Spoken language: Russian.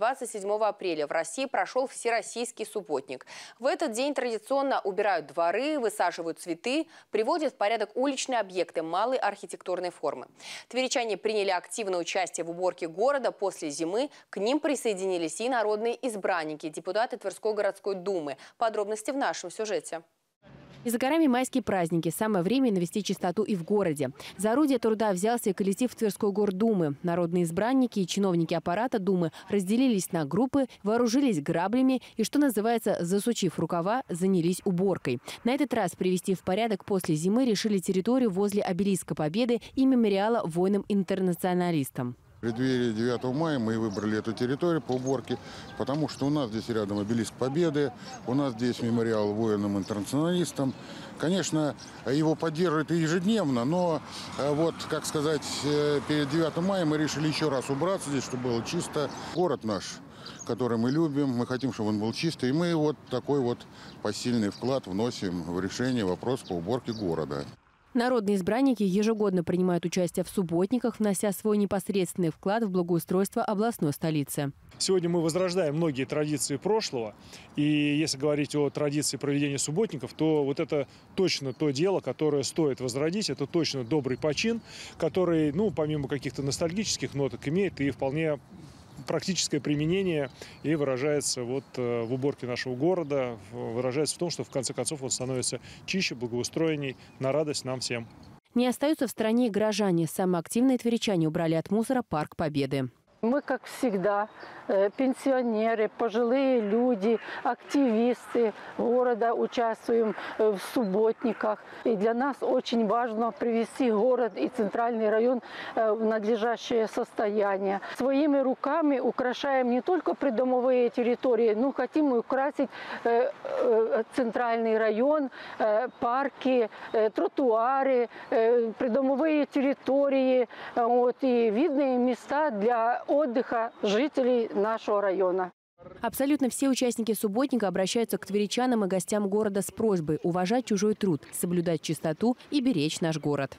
27 апреля в России прошел Всероссийский субботник. В этот день традиционно убирают дворы, высаживают цветы, приводят в порядок уличные объекты малой архитектурной формы. Тверичане приняли активное участие в уборке города после зимы. К ним присоединились и народные избранники, депутаты Тверской городской думы. Подробности в нашем сюжете. И за горами майские праздники. Самое время навести чистоту и в городе. За орудие труда взялся и коллектив Тверской гордумы. Народные избранники и чиновники аппарата Думы разделились на группы, вооружились граблями и, что называется, засучив рукава, занялись уборкой. На этот раз привести в порядок после зимы решили территорию возле обелиска Победы и мемориала воинам-интернационалистам. В преддверии 9 мая мы выбрали эту территорию по уборке, потому что у нас здесь рядом обелиск Победы, у нас здесь мемориал воинам-интернационалистам. Конечно, его поддерживают и ежедневно, но э, вот, как сказать, э, перед 9 мая мы решили еще раз убраться здесь, чтобы было чисто. Город наш который мы любим, мы хотим, чтобы он был чистый, и мы вот такой вот посильный вклад вносим в решение вопроса по уборке города. Народные избранники ежегодно принимают участие в субботниках, внося свой непосредственный вклад в благоустройство областной столицы. Сегодня мы возрождаем многие традиции прошлого. И если говорить о традиции проведения субботников, то вот это точно то дело, которое стоит возродить. Это точно добрый почин, который, ну, помимо каких-то ностальгических ноток, имеет и вполне практическое применение и выражается вот э, в уборке нашего города, выражается в том, что в конце концов он становится чище, благоустроенней, на радость нам всем. Не остаются в стране и горожане. Самые активные тверичане убрали от мусора Парк Победы. Мы, как всегда, э, пенсионеры, пожилые люди, активисты города участвуем э, в субботниках. И для нас очень важно привести город и центральный район э, в надлежащее состояние. Своими руками украшаем не только придомовые территории, но хотим украсить центральный район, парки, тротуары, придомовые территории вот, и видные места для отдыха жителей нашего района. Абсолютно все участники субботника обращаются к тверичанам и гостям города с просьбой уважать чужой труд, соблюдать чистоту и беречь наш город.